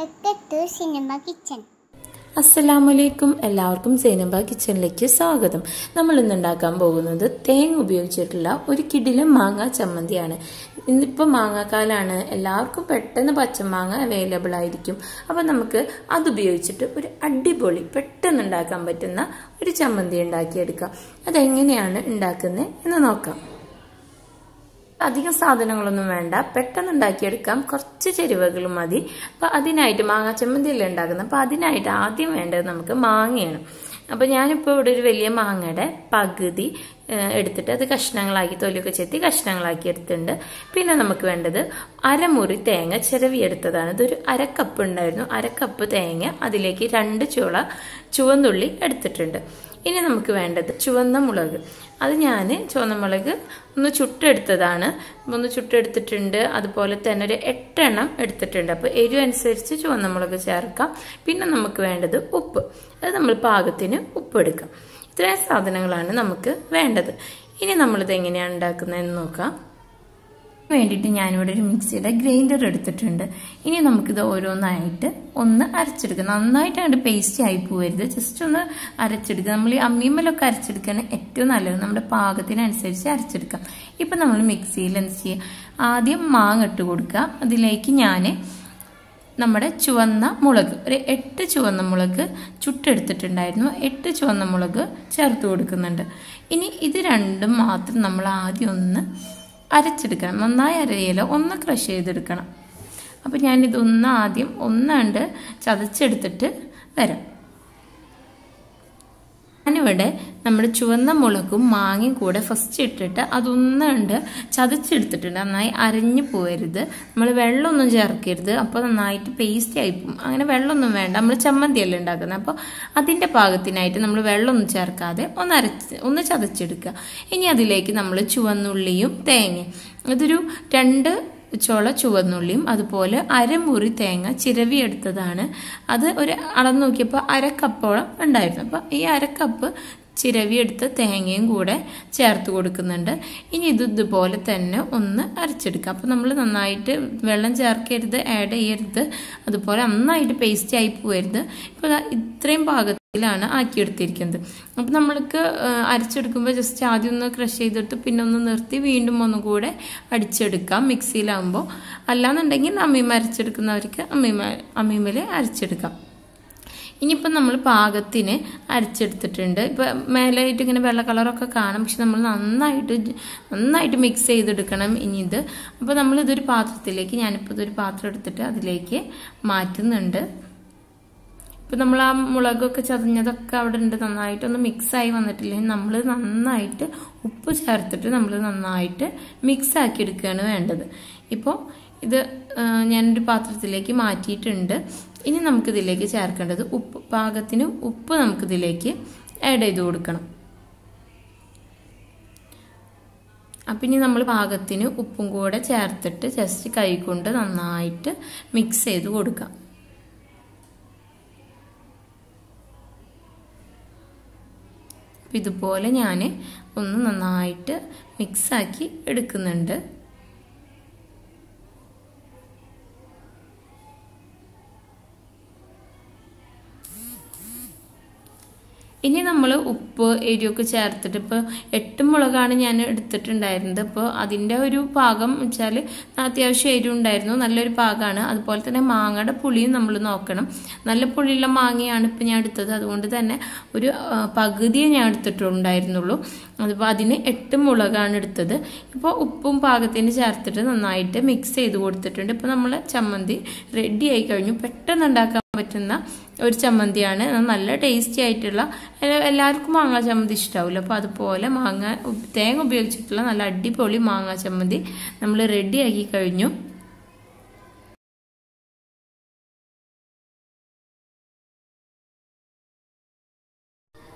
To cinema kitchen. അസ്സലാമലൈക്കും. എല്ലാവർക്കും സൈനബ കിച്ചണിലേക്ക് സ്വാഗതം. നമ്മൾ ഇന്ന് ഉണ്ടാക്കാൻ പോകുന്നത് തേങ്ങ ഉപയോഗിച്ചിട്ടുള്ള ഒരു കിടിലം മാങ്ങ ചമ്മന്തിയാണ്. ഇന്നിപ്പോൾ മാങ്ങാക്കാലാണ് എല്ലാവർക്കും പെട്ടെന്ന് പച്ചമാങ്ങ അവൈലബിൾ ആയിരിക്കും. അപ്പം നമുക്ക് അത് ഉപയോഗിച്ചിട്ട് ഒരു അടിപൊളി പെട്ടെന്ന് ഉണ്ടാക്കാൻ പറ്റുന്ന ഒരു ചമ്മന്തി ഉണ്ടാക്കിയെടുക്കാം. അതെങ്ങനെയാണ് ഉണ്ടാക്കുന്നത് എന്ന് നോക്കാം. അധികം സാധനങ്ങളൊന്നും വേണ്ട. പെട്ടെന്ന് ഉണ്ടാക്കിയെടുക്കാം കുറച്ച് ചേരുവകൾ മതി. അപ്പൊ അതിനായിട്ട് മാങ്ങാ ചമ്മന്തിയല്ലേ ഉണ്ടാക്കുന്നത്? അപ്പൊ അതിനായിട്ട് ആദ്യം വേണ്ടത് നമുക്ക് മാങ്ങയാണ്. അപ്പൊ ഞാനിപ്പോൾ ഇവിടെ ഒരു വലിയ മാങ്ങയുടെ പകുതി എടുത്തിട്ട് അത് കഷ്ണങ്ങളാക്കി തൊലിയൊക്കെ ചെത്തി കഷ്ണങ്ങളാക്കി എടുത്തിട്ടുണ്ട്. പിന്നെ നമുക്ക് വേണ്ടത് അരമുറി തേങ്ങ ചിരവിയെടുത്തതാണ്. ഇതൊരു അരക്കപ്പ് ഉണ്ടായിരുന്നു. അരക്കപ്പ് തേങ്ങ അതിലേക്ക് രണ്ട് ചുള ചുവന്നുള്ളി എടുത്തിട്ടുണ്ട്. ഇനി നമുക്ക് വേണ്ടത് ചുവന്ന മുളക്. അത് ഞാൻ ചുവന്ന മുളക് ഒന്ന് ചുട്ടെടുത്തതാണ്. ഒന്ന് ചുട്ടെടുത്തിട്ടുണ്ട്. അതുപോലെ തന്നെ ഒരു എട്ടെണ്ണം എടുത്തിട്ടുണ്ട്. അപ്പോൾ എരിവ് അനുസരിച്ച് ചുവന്ന മുളക് ചേർക്കാം. പിന്നെ നമുക്ക് വേണ്ടത് ഉപ്പ്. അത് നമ്മൾ പാകത്തിന് ഉപ്പ് എടുക്കാം. ഇത്രയും സാധനങ്ങളാണ് നമുക്ക് വേണ്ടത്. ഇനി നമ്മളിത് എങ്ങനെയാണ് ഉണ്ടാക്കുന്നതെന്ന് നോക്കാം. വേണ്ടിയിട്ട് ഞാനിവിടെ ഒരു മിക്സിയുടെ ഗ്രൈൻഡർ എടുത്തിട്ടുണ്ട്. ഇനി നമുക്കിത് ഓരോന്നായിട്ട് ഒന്ന് അരച്ചെടുക്കാം. നന്നായിട്ട് അങ്ങോട്ട് പേസ്റ്റ് ആയി പോകരുത് ജസ്റ്റ് ഒന്ന് അരച്ചെടുക്കുക. നമ്മൾ ഈ അമ്മീമ്മലൊക്കെ അരച്ചെടുക്കുകയാണ് ഏറ്റവും നല്ലത്. നമ്മുടെ പാകത്തിനനുസരിച്ച് അരച്ചെടുക്കാം. ഇപ്പം നമ്മൾ മിക്സിയിൽ എന്ത് ചെയ്യുക ആദ്യം മാങ്ങ ഇട്ട് കൊടുക്കുക. അതിലേക്ക് ഞാൻ നമ്മുടെ ചുവന്ന മുളക് ഒരു എട്ട് ചുവന്ന മുളക് ചുട്ടെടുത്തിട്ടുണ്ടായിരുന്നു. എട്ട് ചുവന്ന മുളക് ചേർത്ത് കൊടുക്കുന്നുണ്ട്. ഇനി ഇത് രണ്ടും മാത്രം നമ്മൾ ആദ്യം ഒന്ന് അരച്ചെടുക്കണം. നന്നായി അരയില ഒന്ന് ക്രഷ് ചെയ്തെടുക്കണം. അപ്പം ഞാനിതൊന്ന് ആദ്യം ഒന്നാണ്ട് ചതച്ചെടുത്തിട്ട് വരാം. ഞാനിവിടെ നമ്മുടെ ചുവന്ന മുളകും മാങ്ങയും കൂടെ ഫസ്റ്റ് ഇട്ടിട്ട് അതൊന്നുണ്ട് ചതച്ചെടുത്തിട്ടുണ്ട്. നന്നായി അരഞ്ഞു പോകരുത് നമ്മൾ വെള്ളമൊന്നും ചേർക്കരുത്. അപ്പോൾ നന്നായിട്ട് പേസ്റ്റ് ആയി അങ്ങനെ വെള്ളമൊന്നും വേണ്ട. നമ്മൾ ചമ്മന്തിയല്ലേ ഉണ്ടാക്കുന്നത്. അപ്പോൾ അതിന്റെ പാകത്തിനായിട്ട് നമ്മൾ വെള്ളമൊന്നും ചേർക്കാതെ ഒന്ന് അരച്ച് ഒന്ന് ചതച്ചെടുക്കുക. ഇനി അതിലേക്ക് നമ്മൾ ചുവന്നുള്ളിയും തേങ്ങയും. അതൊരു രണ്ട് ചോള ചുവന്നുള്ളിയും അതുപോലെ അരമുറി തേങ്ങ ചിരവിയെടുത്തതാണ്. അത് ഒരു അളന്ന് നോക്കിയപ്പോൾ അരക്കപ്പോളം ഉണ്ടായിരുന്നു. അപ്പം ഈ അരക്കപ്പ് ചിരവിയെടുത്ത തേങ്ങയും കൂടെ ചേർത്ത് കൊടുക്കുന്നുണ്ട്. ഇനി ഇത് ഇതുപോലെ തന്നെ ഒന്ന് അരച്ചെടുക്കുക അപ്പോൾ നമ്മൾ നന്നായിട്ട് വെള്ളം ചേർക്കരുത് ആഡ് ചെയ്യരുത്. അതുപോലെ നന്നായിട്ട് പേസ്റ്റ് ആയി പോകരുത് ഇപ്പോൾ ഇത്രയും പാകത്തിലാണ് ആക്കിയെടുത്തിരിക്കുന്നത്. അപ്പോൾ നമ്മൾക്ക് അരച്ചെടുക്കുമ്പോൾ ജസ്റ്റ് ആദ്യം ഒന്ന് ക്രഷ് ചെയ്തിട്ട് പിന്നെ ഒന്ന് നിർത്തി വീണ്ടും ഒന്നുകൂടെ അടിച്ചെടുക്കാം മിക്സിയിലാകുമ്പോൾ അല്ലാന്നുണ്ടെങ്കിൽ അമ്മീമ അരച്ചെടുക്കുന്നവർക്ക് അമ്മീമ അമ്മീമയിൽ അരച്ചെടുക്കാം. ഇനിയിപ്പം നമ്മൾ പാകത്തിന് അരച്ചെടുത്തിട്ടുണ്ട്. ഇപ്പം മേലായിട്ട് ഇങ്ങനെ വെള്ള കളറൊക്കെ കാണും പക്ഷെ നമ്മൾ നന്നായിട്ട് നന്നായിട്ട് മിക്സ് ചെയ്തെടുക്കണം ഇനി ഇത്. അപ്പോൾ നമ്മളിതൊരു പാത്രത്തിലേക്ക് ഞാനിപ്പോൾ ഇതൊരു പാത്രം എടുത്തിട്ട് അതിലേക്ക് മാറ്റുന്നുണ്ട്. ഇപ്പം നമ്മൾ ആ മുളകൊക്കെ ചതഞ്ഞതൊക്കെ അവിടെ ഉണ്ട് നന്നായിട്ടൊന്ന് മിക്സായി വന്നിട്ടില്ലെങ്കിൽ നമ്മൾ നന്നായിട്ട് ഉപ്പ് ചേർത്തിട്ട് നമ്മൾ നന്നായിട്ട് മിക്സ് ആക്കി എടുക്കുകയാണ് വേണ്ടത്. ഇപ്പോൾ ഇത് ഞാനൊരു പാത്രത്തിലേക്ക് മാറ്റിയിട്ടുണ്ട്. ഇനി നമുക്കിതിലേക്ക് ചേർക്കേണ്ടത് ഉപ്പ് പാകത്തിന് ഉപ്പ് നമുക്കിതിലേക്ക് ആഡ് ചെയ്ത് കൊടുക്കണം. അപ്പം ഇനി നമ്മൾ പാകത്തിന് ഉപ്പും കൂടെ ചേർത്തിട്ട് ജസ്റ്റ് കൈകൊണ്ട് നന്നായിട്ട് മിക്സ് ചെയ്ത് കൊടുക്കാം. ഇതുപോലെ ഞാൻ ഒന്ന് നന്നായിട്ട് മിക്സാക്കി എടുക്കുന്നുണ്ട്. ഇനി നമ്മൾ ഉപ്പ് എരിയൊക്കെ ചേർത്തിട്ട് ഇപ്പോൾ എട്ട് മുളകാണ് ഞാൻ എടുത്തിട്ടുണ്ടായിരുന്നത്. അപ്പോൾ അതിന്റെ ഒരു പാകം വെച്ചാൽ അത്യാവശ്യം എരിവ് ഉണ്ടായിരുന്നു. നല്ലൊരു പാകമാണ് അതുപോലെ തന്നെ മാങ്ങയുടെ പുളിയും നമ്മൾ നോക്കണം. നല്ല പുളിയുള്ള മാങ്ങയാണ് ഇപ്പം ഞാൻ എടുത്തത്. അതുകൊണ്ട് തന്നെ ഒരു പകുതിയെ ഞാൻ എടുത്തിട്ടുണ്ടായിരുന്നുള്ളൂ. അതിപ്പോൾ അതിന് എട്ട് മുളകാണ് എടുത്തത്. ഇപ്പോൾ ഉപ്പും പാകത്തിന് ചേർത്തിട്ട് നന്നായിട്ട് മിക്സ് ചെയ്ത് കൊടുത്തിട്ടുണ്ട്. ഇപ്പോൾ നമ്മൾ ചമ്മന്തി റെഡി ആയി കഴിഞ്ഞു. പെട്ടെന്ന് ഉണ്ടാക്കാൻ പറ്റുന്ന ഒരു ചമ്മന്തിയാണ്. നല്ല ടേസ്റ്റി ആയിട്ടുള്ള എല്ലാവർക്കും മാങ്ങ ചമ്മന്തി ഇഷ്ടാവില്ല അപ്പോൾ അതുപോലെ മാങ്ങ തേങ്ങ ഉപയോഗിച്ചിട്ടുള്ള നല്ല അടിപൊളി മാങ്ങ ചമ്മന്തി നമ്മൾ റെഡിയാക്കി കഴിഞ്ഞു.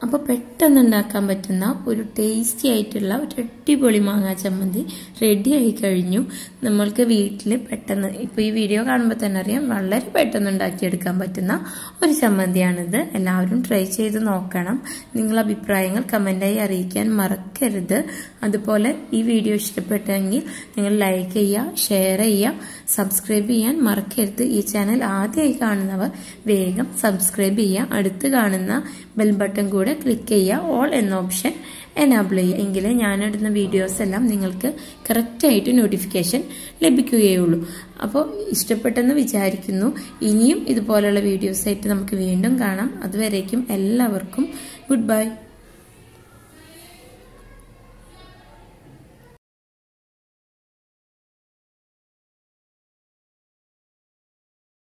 അപ്പോൾ പെട്ടെന്ന് ഉണ്ടാക്കാൻ പറ്റുന്ന ഒരു ടേസ്റ്റി ആയിട്ടുള്ള ഒരു അടിപൊളി മാങ്ങാ ചമ്മന്തി റെഡി ആയി കഴിഞ്ഞു. നമ്മൾക്ക് വീട്ടിൽ പെട്ടെന്ന് ഇപ്പോൾ ഈ വീഡിയോ കാണുമ്പോൾ തന്നെ അറിയാം വളരെ പെട്ടെന്ന് ഉണ്ടാക്കിയെടുക്കാൻ പറ്റുന്ന ഒരു ചമ്മന്തിയാണിത്. എല്ലാവരും ട്രൈ ചെയ്ത് നോക്കണം. നിങ്ങളുടെ അഭിപ്രായങ്ങൾ കമന്റായി അറിയിക്കാൻ മറക്കരുത്. അതുപോലെ ഈ വീഡിയോ ഇഷ്ടപ്പെട്ടെങ്കിൽ നിങ്ങൾ ലൈക്ക് ചെയ്യുക ഷെയർ ചെയ്യുക സബ്സ്ക്രൈബ് ചെയ്യാൻ മറക്കരുത്. ഈ ചാനൽ ആദ്യമായി കാണുന്നവർ വേഗം സബ്സ്ക്രൈബ് ചെയ്യുക. അടുത്ത് കാണുന്ന ബെൽ ബട്ടൺ കൂടെ ക്ലിക്ക് ചെയ്യുക. ഓൾ എന്ന ഓപ്ഷൻ എനാബിൾ ചെയ്യുക. എങ്കിലേ ഞാനിടുന്ന വീഡിയോസ് എല്ലാം നിങ്ങൾക്ക് കറക്റ്റായിട്ട് നോട്ടിഫിക്കേഷൻ ലഭിക്കുകയുള്ളൂ. അപ്പോൾ ഇഷ്ടപ്പെട്ടെന്ന് വിചാരിക്കുന്നു. ഇനിയും ഇതുപോലെയുള്ള വീഡിയോസായിട്ട് നമുക്ക് വീണ്ടും കാണാം. അതുവരേക്കും എല്ലാവർക്കും ഗുഡ് ബൈ